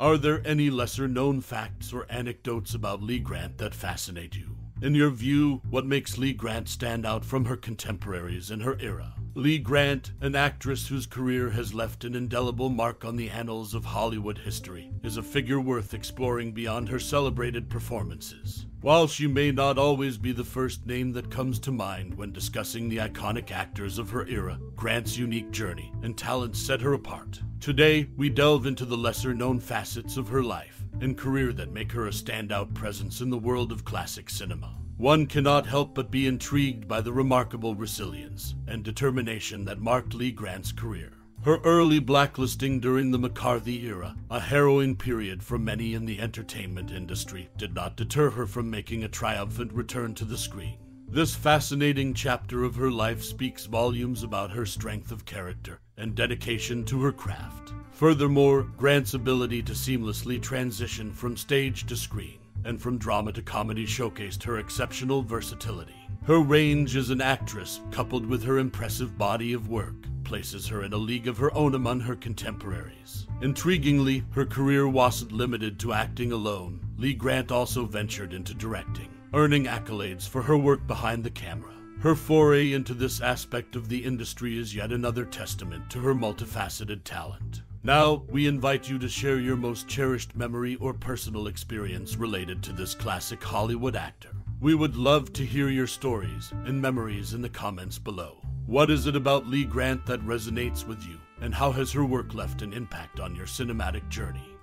Are there any lesser known facts or anecdotes about Lee Grant that fascinate you? In your view, what makes Lee Grant stand out from her contemporaries in her era? Lee Grant, an actress whose career has left an indelible mark on the annals of Hollywood history, is a figure worth exploring beyond her celebrated performances. While she may not always be the first name that comes to mind when discussing the iconic actors of her era, Grant's unique journey and talent set her apart. Today, we delve into the lesser known facets of her life and career that make her a standout presence in the world of classic cinema. One cannot help but be intrigued by the remarkable resilience and determination that marked Lee Grant's career. Her early blacklisting during the McCarthy era, a harrowing period for many in the entertainment industry, did not deter her from making a triumphant return to the screen. This fascinating chapter of her life speaks volumes about her strength of character and dedication to her craft. Furthermore, Grant's ability to seamlessly transition from stage to screen and from drama to comedy showcased her exceptional versatility. Her range as an actress, coupled with her impressive body of work, places her in a league of her own among her contemporaries. Intriguingly, her career wasn't limited to acting alone. Lee Grant also ventured into directing, earning accolades for her work behind the camera. Her foray into this aspect of the industry is yet another testament to her multifaceted talent. Now, we invite you to share your most cherished memory or personal experience related to this classic Hollywood actor. We would love to hear your stories and memories in the comments below. What is it about Lee Grant that resonates with you, and how has her work left an impact on your cinematic journey?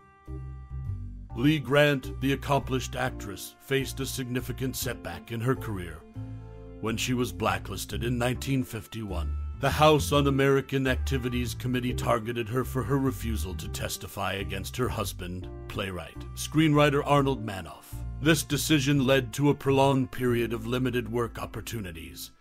Lee Grant, the accomplished actress, faced a significant setback in her career when she was blacklisted in 1951. The House Un American Activities Committee targeted her for her refusal to testify against her husband, playwright, screenwriter Arnold Manoff. This decision led to a prolonged period of limited work opportunities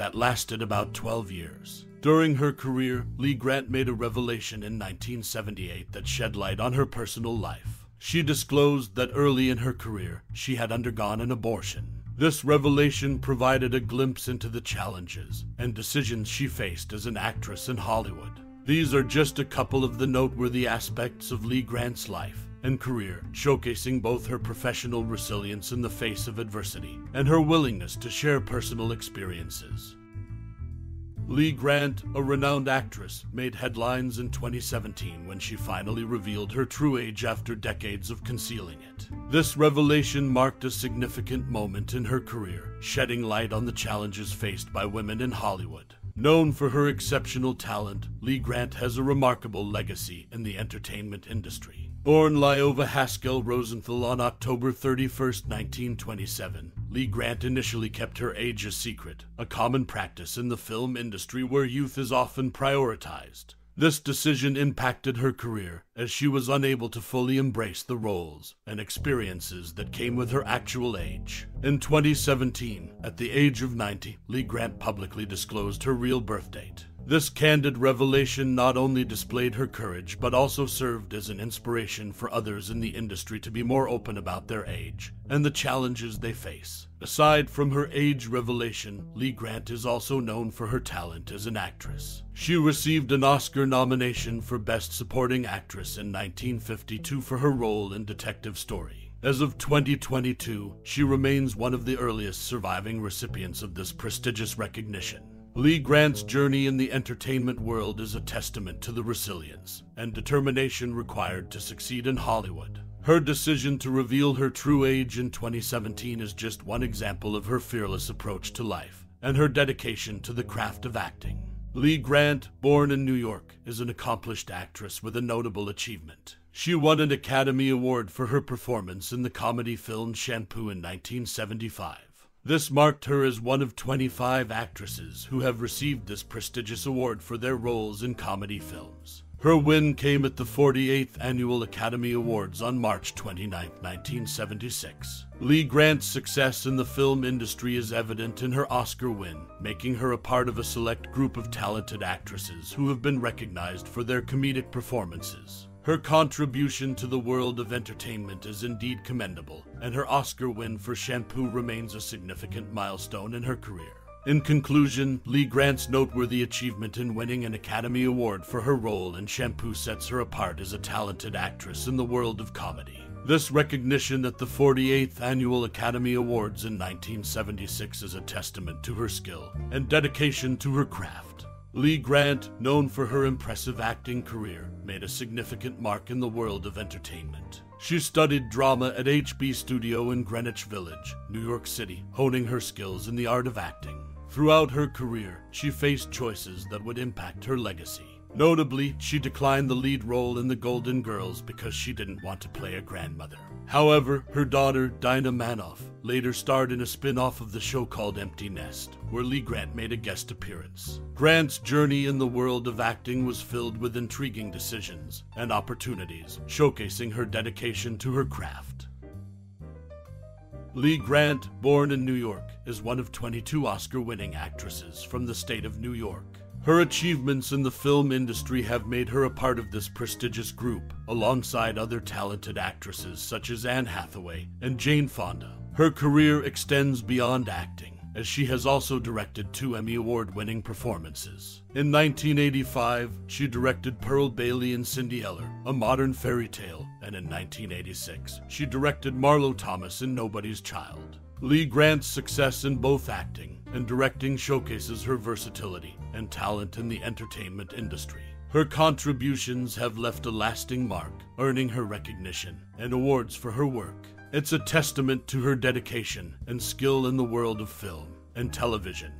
that lasted about 12 years. During her career, Lee Grant made a revelation in 1978 that shed light on her personal life. She disclosed that early in her career, she had undergone an abortion. This revelation provided a glimpse into the challenges and decisions she faced as an actress in Hollywood. These are just a couple of the noteworthy aspects of Lee Grant's life and career, showcasing both her professional resilience in the face of adversity and her willingness to share personal experiences. Lee Grant, a renowned actress, made headlines in 2017 when she finally revealed her true age after decades of concealing it. This revelation marked a significant moment in her career, shedding light on the challenges faced by women in Hollywood. Known for her exceptional talent, Lee Grant has a remarkable legacy in the entertainment industry. Born Lyova Haskell Rosenthal on October 31, 1927, Lee Grant initially kept her age a secret, a common practice in the film industry where youth is often prioritized. This decision impacted her career as she was unable to fully embrace the roles and experiences that came with her actual age. In 2017, at the age of 90, Lee Grant publicly disclosed her real birth date. This candid revelation not only displayed her courage, but also served as an inspiration for others in the industry to be more open about their age and the challenges they face. Aside from her age revelation, Lee Grant is also known for her talent as an actress. She received an Oscar nomination for Best Supporting Actress in 1952 for her role in Detective Story. As of 2022, she remains one of the earliest surviving recipients of this prestigious recognition. Lee Grant's journey in the entertainment world is a testament to the resilience and determination required to succeed in Hollywood. Her decision to reveal her true age in 2017 is just one example of her fearless approach to life and her dedication to the craft of acting. Lee Grant, born in New York, is an accomplished actress with a notable achievement. She won an Academy Award for her performance in the comedy film Shampoo in 1975. This marked her as one of 25 actresses who have received this prestigious award for their roles in comedy films. Her win came at the 48th Annual Academy Awards on March 29, 1976. Lee Grant's success in the film industry is evident in her Oscar win, making her a part of a select group of talented actresses who have been recognized for their comedic performances. Her contribution to the world of entertainment is indeed commendable, and her Oscar win for Shampoo remains a significant milestone in her career. In conclusion, Lee Grant's noteworthy achievement in winning an Academy Award for her role in Shampoo sets her apart as a talented actress in the world of comedy. This recognition at the 48th Annual Academy Awards in 1976 is a testament to her skill and dedication to her craft. Lee Grant, known for her impressive acting career, made a significant mark in the world of entertainment. She studied drama at HB Studio in Greenwich Village, New York City, honing her skills in the art of acting. Throughout her career, she faced choices that would impact her legacy. Notably, she declined the lead role in The Golden Girls because she didn't want to play a grandmother. However, her daughter, Dinah Manoff, later starred in a spin off of the show called Empty Nest, where Lee Grant made a guest appearance. Grant's journey in the world of acting was filled with intriguing decisions and opportunities, showcasing her dedication to her craft. Lee Grant, born in New York, is one of 22 Oscar winning actresses from the state of New York. Her achievements in the film industry have made her a part of this prestigious group, alongside other talented actresses such as Anne Hathaway and Jane Fonda. Her career extends beyond acting, as she has also directed two Emmy Award winning performances. In 1985, she directed Pearl Bailey and Cindy Eller, a modern fairy tale, and in 1986, she directed Marlo Thomas in Nobody's Child. Lee Grant's success in both acting and directing showcases her versatility and talent in the entertainment industry. Her contributions have left a lasting mark, earning her recognition and awards for her work. It's a testament to her dedication and skill in the world of film and television.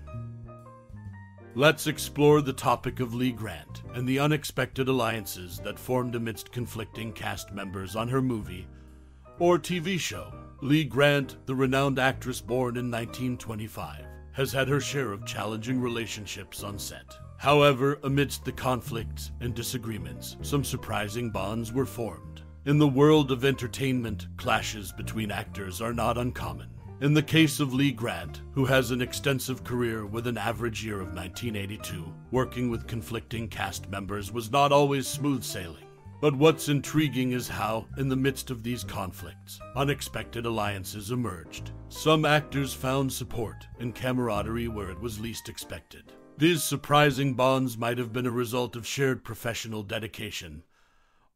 Let's explore the topic of Lee Grant and the unexpected alliances that formed amidst conflicting cast members on her movie or TV show. Lee Grant, the renowned actress born in 1925, has had her share of challenging relationships on set. However, amidst the conflicts and disagreements, some surprising bonds were formed. In the world of entertainment, clashes between actors are not uncommon. In the case of Lee Grant, who has an extensive career with an average year of 1982, working with conflicting cast members was not always smooth sailing. But what's intriguing is how, in the midst of these conflicts, unexpected alliances emerged. Some actors found support and camaraderie where it was least expected. These surprising bonds might have been a result of shared professional dedication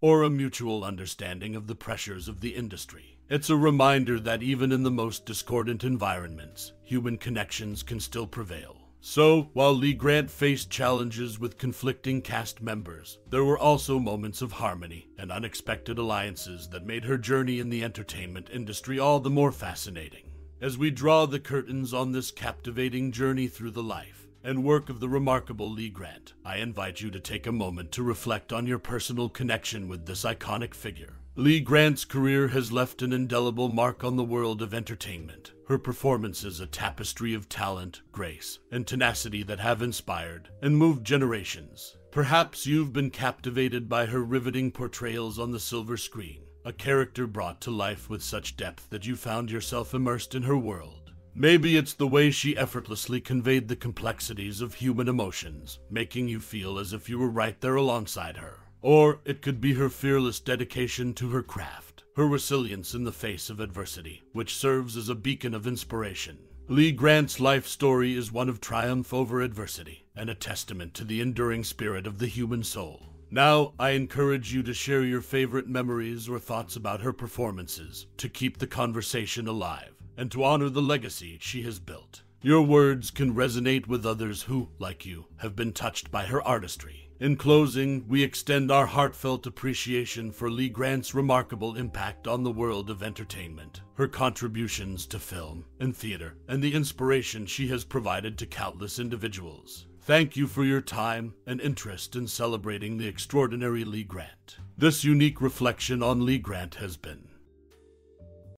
or a mutual understanding of the pressures of the industry. It's a reminder that even in the most discordant environments, human connections can still prevail. So, while Lee Grant faced challenges with conflicting cast members, there were also moments of harmony and unexpected alliances that made her journey in the entertainment industry all the more fascinating. As we draw the curtains on this captivating journey through the life and work of the remarkable Lee Grant, I invite you to take a moment to reflect on your personal connection with this iconic figure. Lee Grant's career has left an indelible mark on the world of entertainment. Her performances a tapestry of talent, grace, and tenacity that have inspired and moved generations. Perhaps you've been captivated by her riveting portrayals on the silver screen, a character brought to life with such depth that you found yourself immersed in her world. Maybe it's the way she effortlessly conveyed the complexities of human emotions, making you feel as if you were right there alongside her. Or it could be her fearless dedication to her craft, her resilience in the face of adversity, which serves as a beacon of inspiration. Lee Grant's life story is one of triumph over adversity and a testament to the enduring spirit of the human soul. Now, I encourage you to share your favorite memories or thoughts about her performances to keep the conversation alive and to honor the legacy she has built. Your words can resonate with others who, like you, have been touched by her artistry. In closing, we extend our heartfelt appreciation for Lee Grant's remarkable impact on the world of entertainment, her contributions to film and theater, and the inspiration she has provided to countless individuals. Thank you for your time and interest in celebrating the extraordinary Lee Grant. This unique reflection on Lee Grant has been